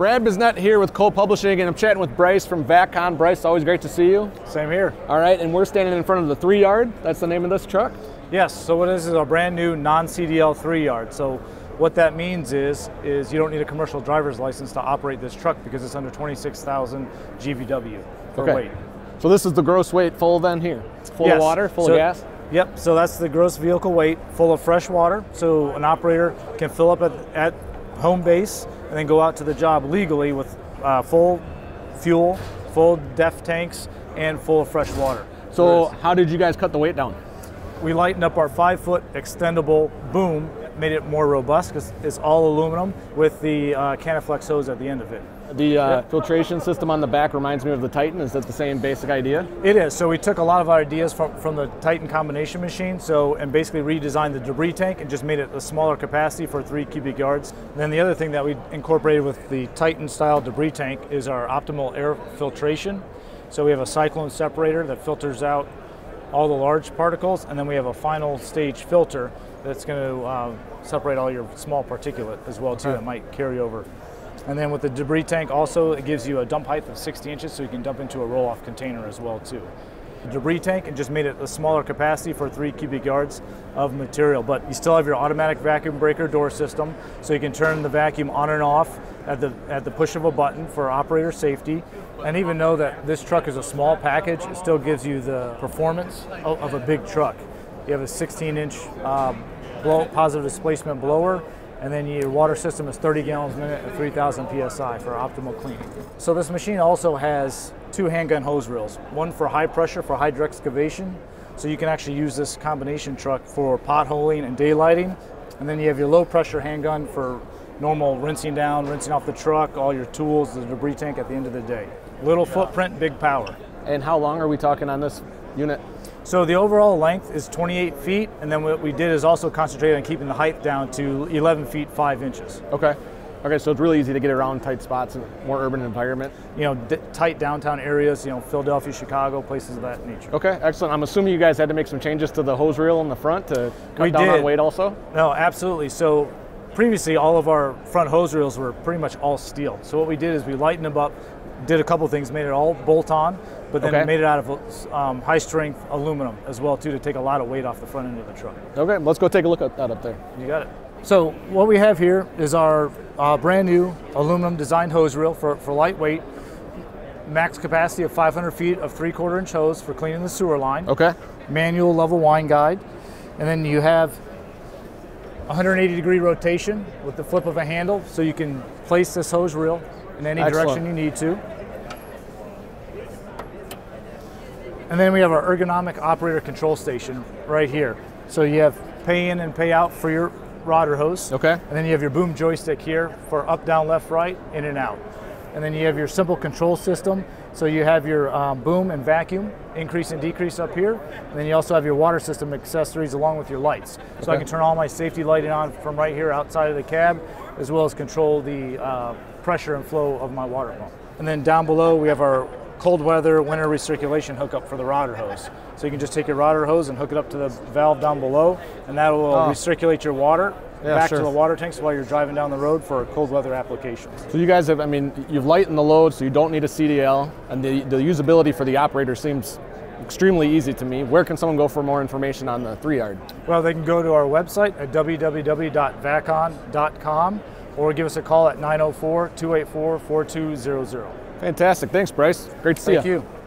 Brad Bisnet here with Cole Publishing, and I'm chatting with Bryce from Vac-Con. Bryce, always great to see you. Same here. All right, and we're standing in front of the three yard. That's the name of this truck. Yes. So what this is a brand new non-CDL three yard. So what that means is is you don't need a commercial driver's license to operate this truck because it's under 26,000 GVW for Okay. weight. So this is the gross weight full then here. It's full Yes. of water, full So- of gas. Yep. So that's the gross vehicle weight, full of fresh water. So an operator can fill up at, at home base and then go out to the job legally with uh, full fuel, full DEF tanks, and full of fresh water. So how did you guys cut the weight down? We lightened up our five foot extendable boom, made it more robust because it's all aluminum with the uh, Kanaflex hose at the end of it. The uh, Yep. filtration system on the back reminds me of the Titan. Is that the same basic idea? It is. So we took a lot of our ideas from, from the Titan combination machine, so and basically redesigned the debris tank and just made it a smaller capacity for three cubic yards. And then the other thing that we incorporated with the Titan style debris tank is our optimal air filtration. So we have a cyclone separator that filters out all the large particles, and then we have a final stage filter that's going to uh, separate all your small particulate as well too Okay. that might carry over. And then with the debris tank also, it gives you a dump height of 60 inches so you can dump into a roll-off container as well too. Debris tank and just made it a smaller capacity for three cubic yards of material, but you still have your automatic vacuum breaker door system, so you can turn the vacuum on and off at the at the push of a button for operator safety. And even though that this truck is a small package, it still gives you the performance of, a big truck. You have a 16-inch um, blow, positive displacement blower, and then your water system is 30 gallons a minute at 3,000 psi for optimal cleaning. So this machine also has two handgun hose reels, one for high pressure for hydro excavation, so you can actually use this combination truck for potholing and daylighting, and then you have your low pressure handgun for normal rinsing down, rinsing off the truck, all your tools, the debris tank at the end of the day. Little footprint, big power. And how long are we talking on this unit? So the overall length is 28 feet, and then what we did is also concentrate on keeping the height down to 11 feet 5 inches. Okay. Okay, so it's really easy to get around tight spots in a more urban environment. You know, d- tight downtown areas, you know, Philadelphia, Chicago, places of that nature. Okay, excellent. I'm assuming you guys had to make some changes to the hose reel in the front to cut We down on weight also? No, absolutely. So previously, all of our front hose reels were pretty much all steel. So what we did is we lightened them up, did a couple things, made it all bolt on, but then Okay. made it out of um, high strength aluminum as well too to take a lot of weight off the front end of the truck. Okay, let's go take a look at that up there. You got it. So what we have here is our uh, brand new aluminum designed hose reel for, for lightweight, max capacity of 500 feet of three quarter inch hose for cleaning the sewer line, Okay. manual level wind guide, and then you have 180 degree rotation with the flip of a handle so you can place this hose reel in any Excellent. direction you need to. And then we have our ergonomic operator control station right here. So you have pay in and pay out for your rodder hose. Okay. And then you have your boom joystick here for up, down, left, right, in and out. And then you have your simple control system. So you have your um, boom and vacuum, increase and decrease up here. And then you also have your water system accessories along with your lights. So I can turn all my safety lighting on from right here outside of the cab, as well as control the uh, pressure and flow of my water pump. And then down below we have our cold weather winter recirculation hookup for the rodder hose. So you can just take your rodder hose and hook it up to the valve down below, and that will Oh. recirculate your water Yeah, back sure. to the water tanks while you're driving down the road for cold weather applications. So you guys have, I mean, you've lightened the load, so you don't need a CDL, and the, the usability for the operator seems extremely easy to me. Where can someone go for more information on the three yard? Well, they can go to our website at www.vac-con.com or give us a call at 904 284 4200. Fantastic. Thanks, Bryce. Great to see you. Thank you. you.